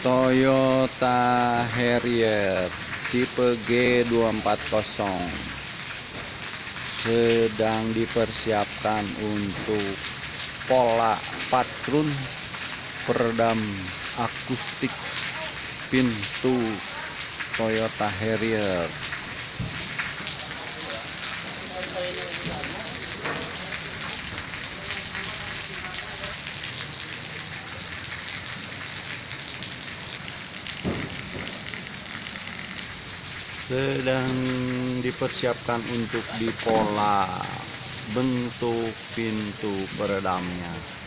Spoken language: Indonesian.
Toyota Harrier tipe G240 sedang dipersiapkan untuk pola patrun peredam akustik pintu Toyota Harrier sedang dipersiapkan untuk dipola. Bentuk pintu peredamnya